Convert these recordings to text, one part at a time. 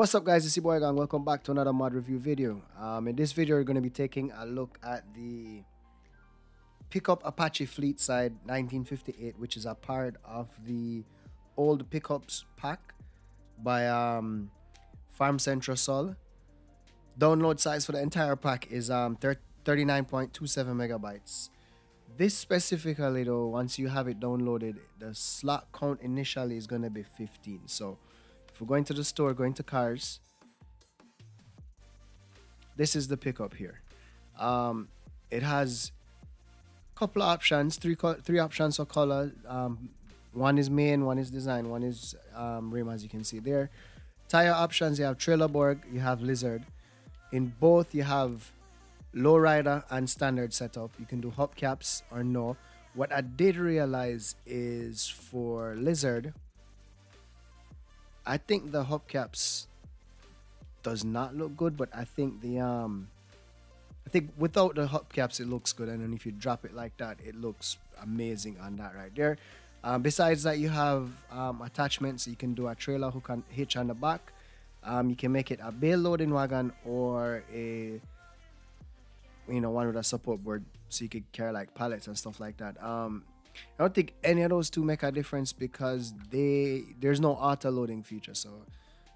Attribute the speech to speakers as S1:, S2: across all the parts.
S1: What's up guys, it's your boy Gong. Welcome back to another mod review video. Um, in this video, we're going to be taking a look at the Pickup Apache Fleet Side 1958, which is a part of the old pickups pack by um, Farm Centro Sul. Download size for the entire pack is um, 39.27 megabytes. This specifically though, once you have it downloaded, the slot count initially is going to be 15. So we're going to the store, going to cars, this is the pickup here. Um, it has a couple of options, three three options of color. Um, one is main, one is design, one is um, rim, as you can see there. Tire options, you have Trelleborg, you have Lizard. In both, you have lowrider and standard setup. You can do hubcaps or no. What I did realize is for Lizard, I think the hubcaps does not look good, but I think the um I think without the hubcaps it looks good, and then if you drop it like that, it looks amazing on that right there. Um, besides that, you have um, attachments. You can do a trailer who can hitch on the back. Um, you can make it a bale loading wagon or a you know one with a support board, so you could carry like pallets and stuff like that. Um, I don't think any of those two make a difference because they there's no auto loading feature, so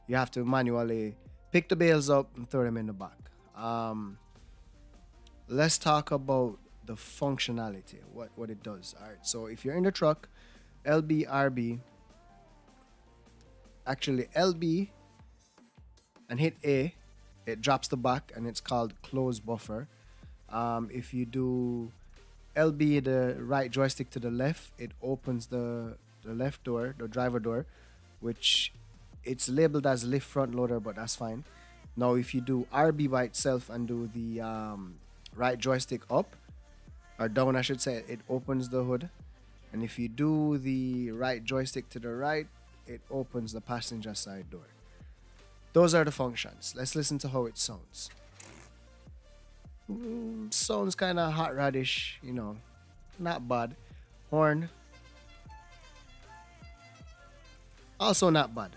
S1: you have to manually pick the bales up and throw them in the back. Um, let's talk about the functionality, what what it does. All right, so if you're in the truck, LBRB, actually LB, and hit A, it drops the back and it's called close buffer. Um, if you do LB the right joystick to the left, it opens the the left door, the driver door, which it's labeled as lift front loader, but that's fine. Now, if you do RB by itself and do the um, right joystick up or down, I should say, it opens the hood. And if you do the right joystick to the right, it opens the passenger side door. Those are the functions. Let's listen to how it sounds. Sounds kind of hot radish, you know, not bad. Horn, also not bad.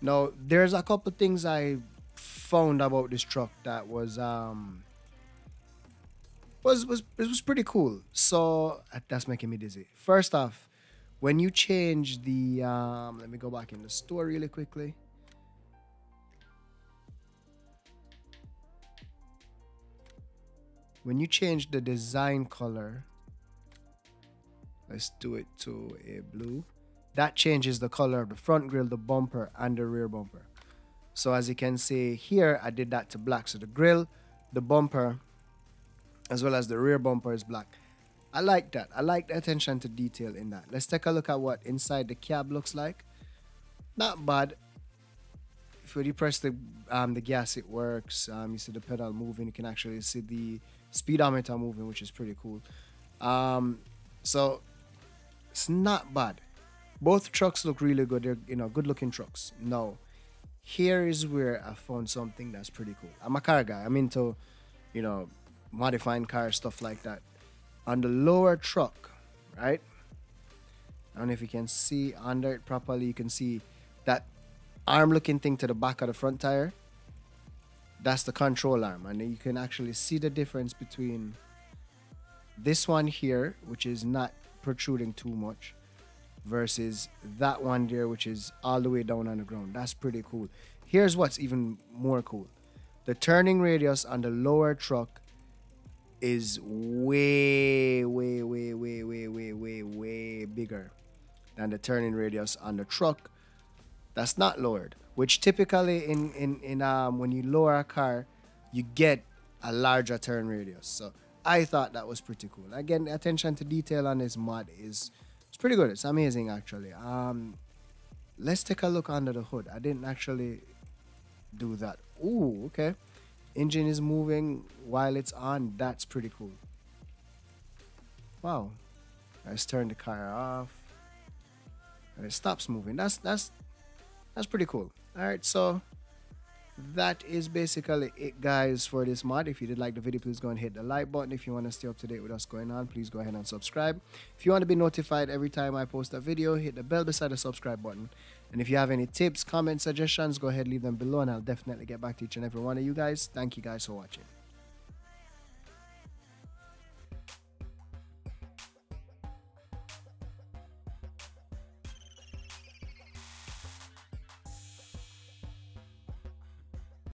S1: Now, there's a couple things I found about this truck that was um was was it was pretty cool. So uh, that's making me dizzy. First off, when you change the um, let me go back in the store really quickly. When you change the design color let's do it to a blue. That changes the color of the front grille the bumper and the rear bumper. So as you can see here I did that to black. So the grille the bumper as well as the rear bumper is black. I like that. I like the attention to detail in that. Let's take a look at what inside the cab looks like. Not bad. If you press the um, the gas it works. Um, you see the pedal moving. You can actually see the speedometer moving, which is pretty cool. Um, so it's not bad. Both trucks look really good. They're you know good looking trucks. Now, here is where I found something that's pretty cool. I'm a car guy. I'm into you know modifying cars stuff like that. On the lower truck, right? I don't know if you can see under it properly. You can see that arm looking thing to the back of the front tire that's the control arm and you can actually see the difference between this one here which is not protruding too much versus that one there which is all the way down on the ground. That's pretty cool. Here's what's even more cool. The turning radius on the lower truck is way way way way way way way way bigger than the turning radius on the truck that's not lowered which typically in in in um when you lower a car, you get a larger turn radius. So I thought that was pretty cool. Again, attention to detail on this mod is it's pretty good. It's amazing actually. Um, let's take a look under the hood. I didn't actually do that. Ooh, okay. Engine is moving while it's on. That's pretty cool. Wow. Let's turn the car off. And it stops moving. That's that's that's pretty cool. All right, so that is basically it guys for this mod. If you did like the video please go and hit the like button. If you want to stay up to date with what's going on please go ahead and subscribe. If you want to be notified every time i post a video hit the bell beside the subscribe button. And if you have any tips comments suggestions go ahead leave them below and i'll definitely get back to each and every one of you guys. Thank you guys for watching